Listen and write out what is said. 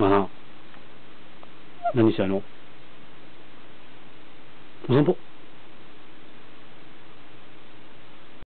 まあ。何したいの？お散歩？